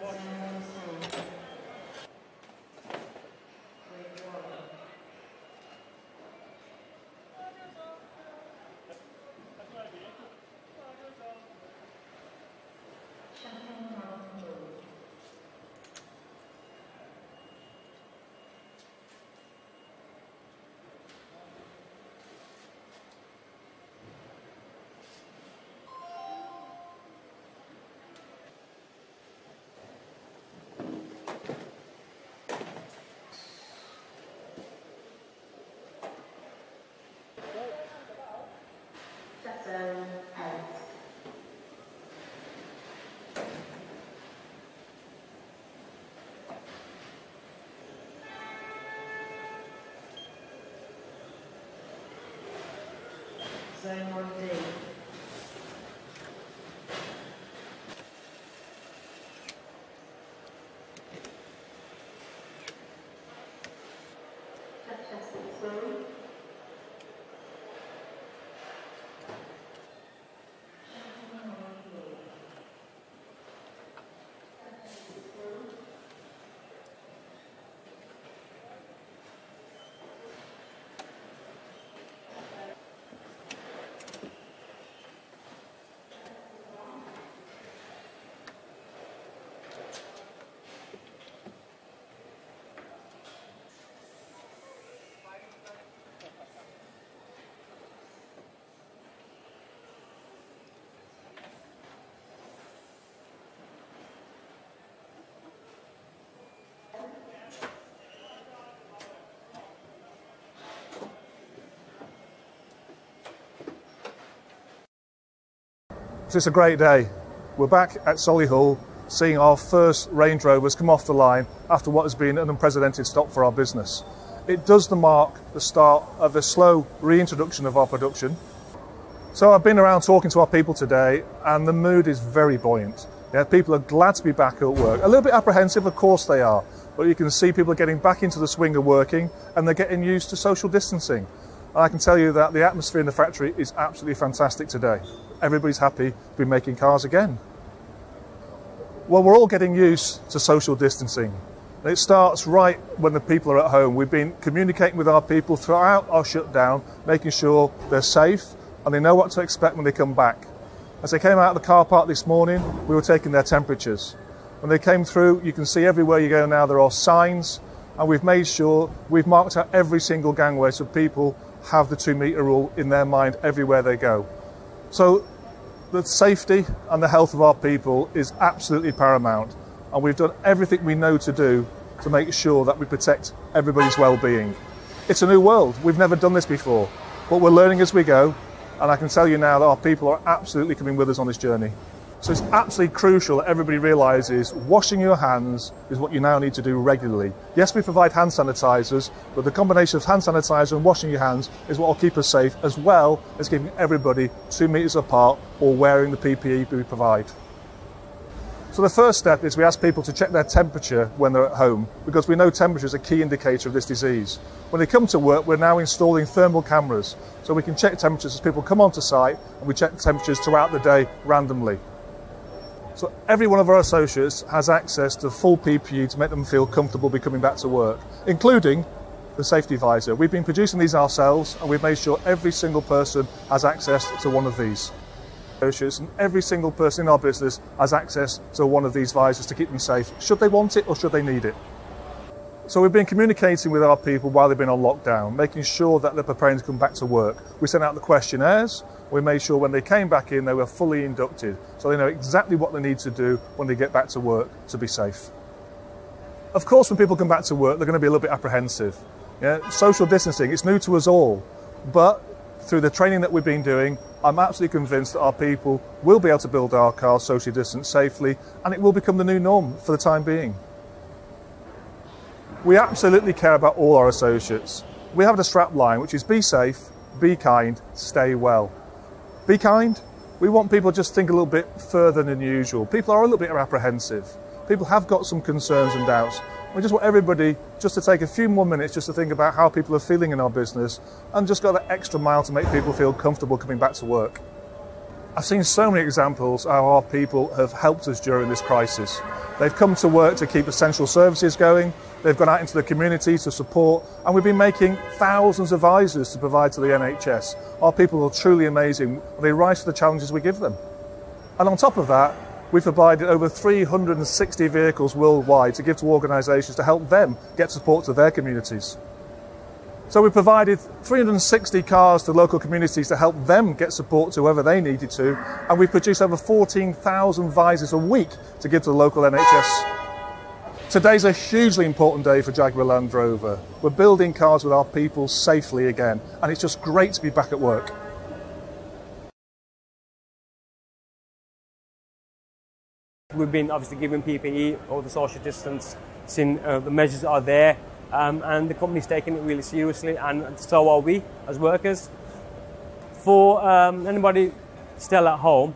one. Zone 1D. It's a great day. We're back at Solihull seeing our first Range Rovers come off the line after what has been an unprecedented stop for our business. It does the mark the start of a slow reintroduction of our production. So I've been around talking to our people today and the mood is very buoyant. Yeah, people are glad to be back at work. A little bit apprehensive, of course they are, but you can see people are getting back into the swing of working and they're getting used to social distancing. And I can tell you that the atmosphere in the factory is absolutely fantastic today. Everybody's happy to be making cars again. Well, we're all getting used to social distancing. It starts right when the people are at home. We've been communicating with our people throughout our shutdown, making sure they're safe and they know what to expect when they come back. As they came out of the car park this morning, we were taking their temperatures. When they came through, you can see everywhere you go now there are signs, and we've made sure we've marked out every single gangway so people have the two metre rule in their mind everywhere they go. So the safety and the health of our people is absolutely paramount, and we've done everything we know to do to make sure that we protect everybody's well-being. It's a new world. We've never done this before, but we're learning as we go, and I can tell you now that our people are absolutely coming with us on this journey. So it's absolutely crucial that everybody realises washing your hands is what you now need to do regularly. Yes, we provide hand sanitisers, but the combination of hand sanitizer and washing your hands is what will keep us safe, as well as keeping everybody two metres apart or wearing the PPE we provide. So the first step is we ask people to check their temperature when they're at home because we know temperature is a key indicator of this disease. When they come to work, we're now installing thermal cameras so we can check temperatures as people come onto site and we check temperatures throughout the day randomly. So every one of our associates has access to full PPE to make them feel comfortable be coming back to work, including the safety visor. We've been producing these ourselves and we've made sure every single person has access to one of these associates and every single person in our business has access to one of these visors to keep them safe, should they want it or should they need it. So we've been communicating with our people while they've been on lockdown, making sure that they're preparing to come back to work. We sent out the questionnaires, we made sure when they came back in they were fully inducted, so they know exactly what they need to do when they get back to work to be safe. Of course, when people come back to work, they're going to be a little bit apprehensive. Yeah? Social distancing, it's new to us all, but through the training that we've been doing, I'm absolutely convinced that our people will be able to build our cars socially distanced safely and it will become the new norm for the time being. We absolutely care about all our associates. We have a strap line which is be safe, be kind, stay well. Be kind. We want people to just think a little bit further than usual. People are a little bit apprehensive. People have got some concerns and doubts. We just want everybody just to take a few more minutes just to think about how people are feeling in our business and just got that extra mile to make people feel comfortable coming back to work. I've seen so many examples how our people have helped us during this crisis. They've come to work to keep essential services going, they've gone out into the community to support, and we've been making thousands of visors to provide to the NHS. Our people are truly amazing. They rise to the challenges we give them. And on top of that, We've provided over 360 vehicles worldwide to give to organisations to help them get support to their communities. So we provided 360 cars to local communities to help them get support to whoever they needed to, and we produced over 14,000 visors a week to give to the local NHS. Today's a hugely important day for Jaguar Land Rover. We're building cars with our people safely again, and it's just great to be back at work. We've been obviously giving PPE, all the social distancing, uh, the measures are there, um, and the company's taking it really seriously, and so are we as workers. For um, anybody still at home,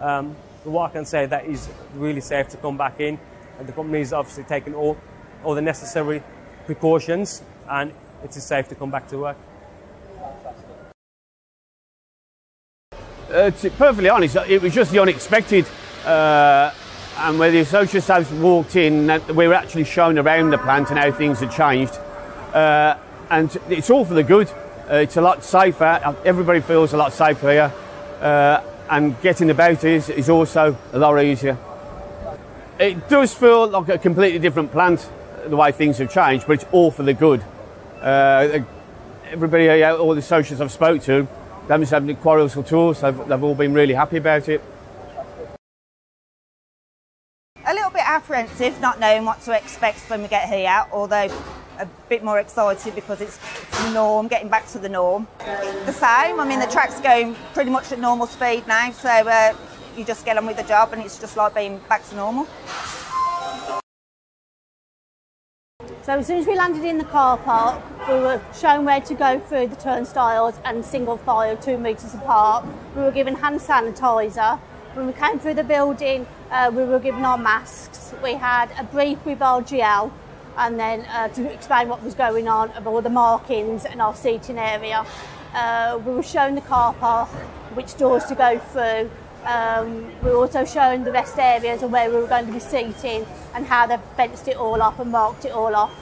um, what I can say that is really safe to come back in, and the company is obviously taking all, all the necessary precautions, and it is safe to come back to work. Uh, to be perfectly honest, it was just the unexpected. Uh, and where the associates have walked in, we were actually shown around the plant and how things had changed. Uh, and it's all for the good. Uh, it's a lot safer. Everybody feels a lot safer here. Uh, and getting about is, is also a lot easier. It does feel like a completely different plant, the way things have changed, but it's all for the good. Uh, everybody, all the associates I've spoke to, they haven't had any quarrels at all, so they've, they've all been really happy about it. Apprehensive, not knowing what to expect when we get here, although a bit more excited because it's, the norm, getting back to the norm. The same, I mean, the track's going pretty much at normal speed now, so uh, you just get on with the job, and it's just like being back to normal. So as soon as we landed in the car park, we were shown where to go through the turnstiles and single file two metres apart. We were given hand sanitizer. When we came through the building, uh, we were given our masks. We had a brief with our GL and then uh, to explain what was going on of all the markings and our seating area. Uh, we were shown the car park, which doors to go through. Um, we were also shown the rest areas and where we were going to be seating and how they've fenced it all off and marked it all off.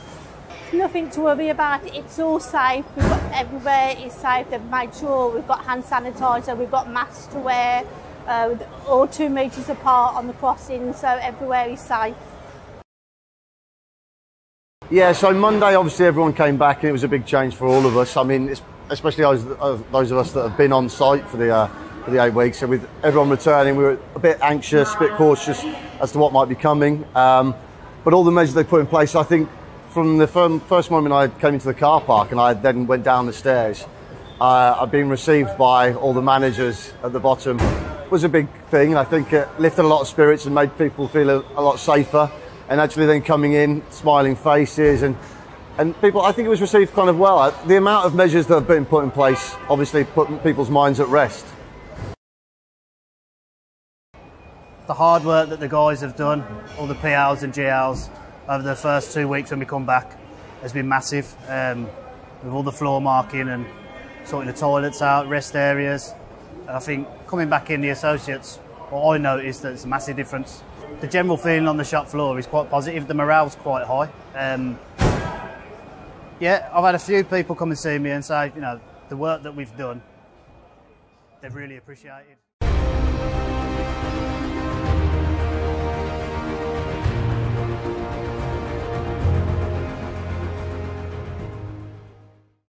Nothing to worry about. It's all safe. We've got everywhere is safe. They've made sure we've got hand sanitizer. We've got masks to wear. Uh, all two metres apart on the crossing, so everywhere is safe. Yeah, so Monday, obviously, everyone came back, and it was a big change for all of us. I mean, especially those, uh, those of us that have been on site for the uh, for the eight weeks. So with everyone returning, we were a bit anxious, a bit cautious as to what might be coming. Um, but all the measures they put in place, I think, from the first moment I came into the car park and I then went down the stairs, uh, I've been received by all the managers at the bottom. Was a big thing. I think it lifted a lot of spirits and made people feel a, a lot safer. And actually, then coming in, smiling faces and and people, I think it was received kind of well. The amount of measures that have been put in place obviously put people's minds at rest. the hard work that the guys have done, all the PLs and GLs over the first two weeks when we come back, has been massive. Um, with all the floor marking and sorting the toilets out, rest areas. I think coming back in the associates, what I noticed that it's a massive difference. The general feeling on the shop floor is quite positive. The morale's quite high. Um, yeah, I've had a few people come and see me and say, you know, the work that we've done, they've really appreciated.